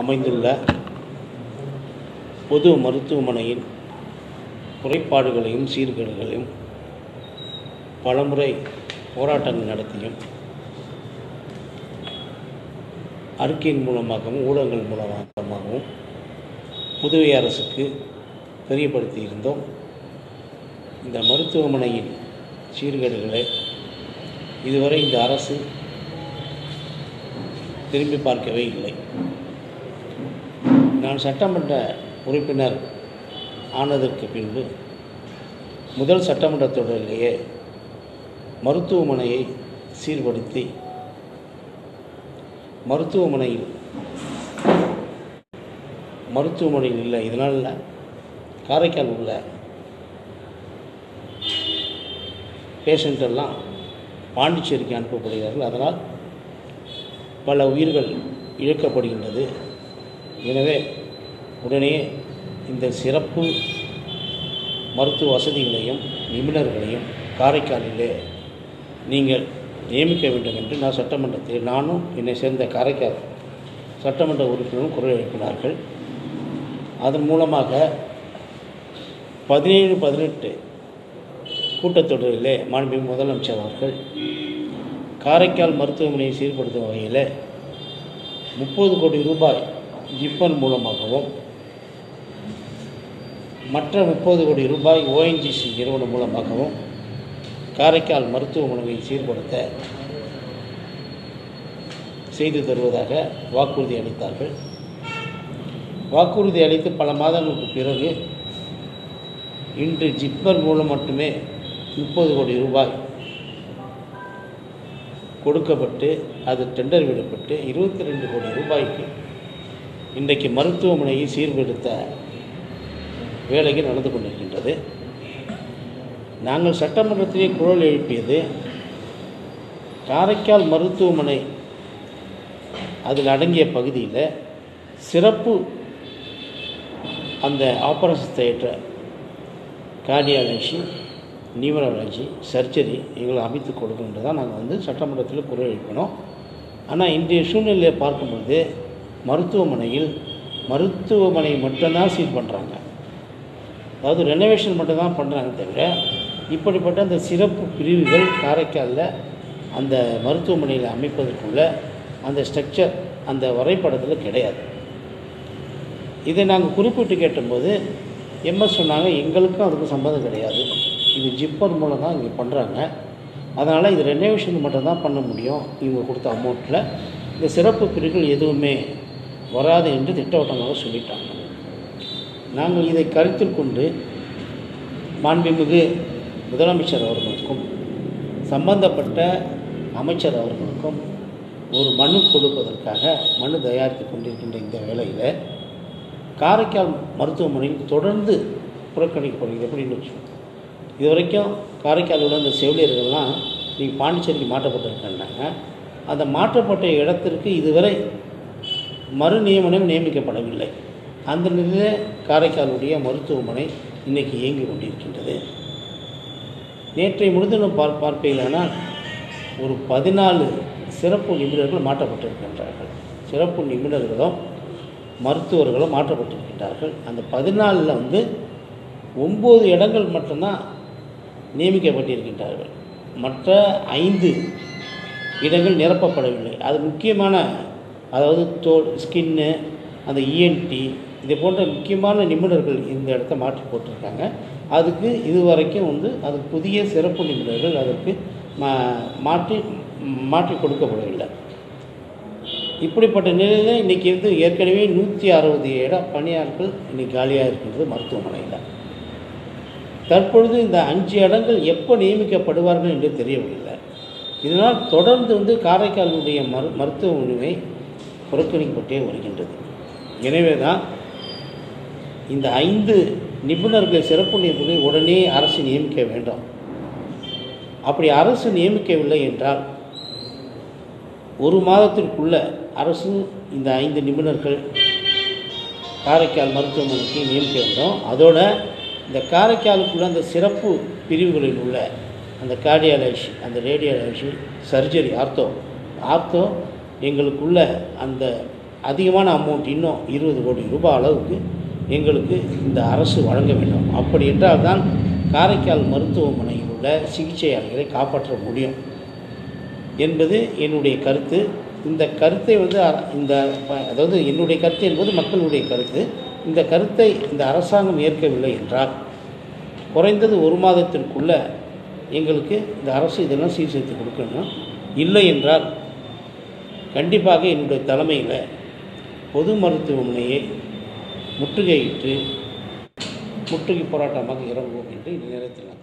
அமைந்துள்ள பொது மருத்துவமனையின் குறைபாடுகளையும் சீர்கேடுகளையும் பலமுறை போராட்டங்கள் நடத்தியும் அறிக்கையின் மூலமாகவும் ஊடகங்கள் மூலமாகவும் புதுவை அரசுக்கு தெரியப்படுத்தியிருந்தோம். இந்த மருத்துவமனையின் சீர்கேடுகளை இதுவரை இந்த அரசு திரும்பி பார்க்கவே இல்லை. நான் சட்டமன்ற உறுப்பினர் ஆனதற்கு பின்பு முதல் சட்டமன்ற தொடரிலேயே மருத்துவமனையை சீர்படுத்தி மருத்துவமனையில் மருத்துவமனையில் இல்லை இதனால் காரைக்கால் உள்ள பேஷண்ட் எல்லாம் பாண்டிச்சேரிக்கு அனுப்பப்படுகிறார்கள். அதனால் பல உயிர்கள் இழக்கப்படுகின்றது. எனவே உடனே இந்த சிறப்பு மருத்துவ வசதிகளையும் நிபுணர்களையும் காரைக்காலிலே நீங்கள் நியமிக்க வேண்டும் என்று நான் சட்டமன்றத்தில் நானும் என்னை சேர்ந்த காரைக்கால் சட்டமன்ற உறுப்பினரும் குரல் எழுப்பினார்கள். அதன் மூலமாக பதினேழு பதினெட்டு கூட்டத்தொடரிலே மாண்பு முதலமைச்சர் அவர்கள் காரைக்கால் மருத்துவமனையை சீர்படுத்தும் வகையில் முப்பது கோடி ரூபாய் ஜிப்பன் மூலமாகவும் மற்ற முப்பது கோடி ரூபாய் ஓஎன்ஜிசி நிறுவனம் மூலமாகவும் காரைக்கால் மருத்துவமனையை சீர்படுத்த செய்து தருவதாக வாக்குறுதி அளித்தார்கள். வாக்குறுதி அளித்து பல மாதங்களுக்கு பிறகு இன்று ஜிப்பர் மூலம் மட்டுமே முப்பது கோடி ரூபாய் கொடுக்கப்பட்டு அது டெண்டர் விடப்பட்டு இருபத்தி ரெண்டு கோடி ரூபாய்க்கு இன்றைக்கு மருத்துவமனையை சீர்படுத்த வேலைகள் நடந்து கொண்டிருக்கின்றது. நாங்கள் சட்டமன்றத்திலே குரல் எழுப்பியது காரைக்கால் மருத்துவமனை அதில் அடங்கிய பகுதியில் சிறப்பு அந்த operation theatre cardiology numerology surgery எங்களை அமைத்து கொடுக்கணுன்றதான் நாங்கள் வந்து சட்டமன்றத்தில் குரல் எழுப்பினோம். ஆனால் இன்றைய சூழ்நிலையை பார்க்கும்பொழுது மருத்துவமனையில் மருத்துவமனை மட்டும்தான் சீல் பண்ணுறாங்க அதாவது ரெனோவேஷன் மட்டும்தான் பண்ணுறாங்க தவிர இப்படிப்பட்ட அந்த சிறப்பு பிரிவுகள் காரைக்காலில் அந்த மருத்துவமனையில் அமைப்பதற்குள்ள அந்த ஸ்ட்ரக்சர் அந்த வரைபடத்தில் கிடையாது. இதை நாங்கள் குறிப்பிட்டு கேட்டபோது எம்எஸ் சொன்னாங்க எங்களுக்கும் அதுக்கும் சம்மந்தம் கிடையாது. இது ஜிப்பர் மூலம் தான் இங்கே பண்ணுறாங்க அதனால் இது ரெனோவேஷன் மட்டும்தான் பண்ண முடியும். இவங்க கொடுத்த அமௌண்ட்டில் இந்த சிறப்பு பிரிவுகள் எதுவுமே வராது என்று திட்டவட்டமாக சொல்லிட்டாங்க. நாங்கள் இதை கருத்தில் கொண்டு மாண்புமிகு முதலமைச்சர் அவர்களுக்கும் சம்பந்தப்பட்ட அமைச்சர் அவர்களுக்கும் ஒரு மனு கொடுப்பதற்காக மனு தயாரித்து கொண்டிருக்கின்ற இந்த வேளையில் காரைக்கால் மருத்துவமனையில் தொடர்ந்து புறக்கணிக்கப்படுகிறது எப்படின்னு வச்சுக்கோங்க இது வரைக்கும் காரைக்காலில் உள்ள இந்த செவிலியர்கள்லாம் நீங்கள் பாண்டிச்சேரிக்கு மாற்றப்பட்டிருக்கேன்னாங்க அந்த மாற்றப்பட்ட இடத்திற்கு இதுவரை மறு நியமனம் நியமிக்கப்படவில்லை. அந்த நிலையில் காரைக்காலுடைய மருத்துவமனை இன்றைக்கி இயங்கி கொண்டிருக்கின்றது. நேற்றை முழுதினம் பார் பார்ப்பீர்களானால் ஒரு பதினாலு சிறப்பு நிபுணர்கள் மாற்றப்பட்டிருக்கின்றார்கள். சிறப்பு நிபுணர்களும் மருத்துவர்களும் மாற்றப்பட்டிருக்கின்றார்கள். அந்த பதினாலில் வந்து ஒம்பது இடங்கள் மட்டும்தான் நியமிக்கப்பட்டிருக்கின்றார்கள். மற்ற ஐந்து இடங்கள் நிரப்பப்படவில்லை. அது முக்கியமான அதாவது தோல் ஸ்கின்னு அந்த இஎன்டி இது போன்ற முக்கியமான நிபுணர்கள் இந்த இடத்த மாற்றி போட்டிருக்காங்க. அதுக்கு இது வரைக்கும் வந்து அது புதிய சிறப்பு நிபுணர்கள் அதற்கு மா மாற்றி மாற்றி கொடுக்கப்படவில்லை. இப்படிப்பட்ட நிலையில் இன்றைக்கி வந்து ஏற்கனவே நூற்றி அறுபது இடம் பணியாளர்கள் இன்றைக்கி காலியாக இருக்கின்றது மருத்துவமனையில். தற்பொழுது இந்த அஞ்சு இடங்கள் எப்போ நியமிக்கப்படுவார்கள் என்று தெரியவில்லை. இதனால் தொடர்ந்து வந்து காரைக்காலுடைய மரு மருத்துவ உரிமை புறக்கணிக்கப்பட்டே வருகின்றது. எனவே தான் இந்த ஐந்து நிபுணர்கள் சிறப்பு நிபுணர்களை உடனே அரசு நியமிக்க வேண்டும். அப்படி அரசு நியமிக்கவில்லை என்றால் ஒரு மாதத்திற்குள்ள அரசு இந்த ஐந்து நிபுணர்கள் காரைக்கால் மருத்துவமனைக்கு நியமிக்க வேண்டும். அதோட இந்த காரைக்காலுக்குள்ள அந்த சிறப்பு பிரிவுகளில் உள்ள அந்த கார்டியாலஜி அந்த ரேடியாலஜி சர்ஜரி ஆர்த்தோ ஆர்த்தோ எங்களுக்குள்ள அந்த அதிகமான அமௌண்ட் இன்னும் இருபது கோடி ரூபாய் அளவுக்கு எங்களுக்கு இந்த அரசு வழங்க வேண்டும். அப்படி என்றால் தான் காரைக்கால் மருத்துவமனையில் உள்ள சிகிச்சையாளர்களை காப்பாற்ற முடியும் என்பது என்னுடைய கருத்து. இந்த கருத்தை வந்து இந்த ப- அதாவது என்னுடைய கருத்து என்பது மக்களுடைய கருத்து. இந்த கருத்தை இந்த அரசாங்கம் ஏற்கவில்லை என்றால் குறைந்தது ஒரு மாதத்திற்குள்ள எங்களுக்கு இந்த அரசு இதெல்லாம் சீர் செய்து கொடுக்கணும். இல்லை என்றால் கண்டிப்பாக என்னுடைய தலைமையில் பொது மருத்துவமனையை முற்றுகையிட்டு முற்றுகை போராட்டமாக இறங்குவோம் என்று இந்த நேரத்தில் நான்